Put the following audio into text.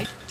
die.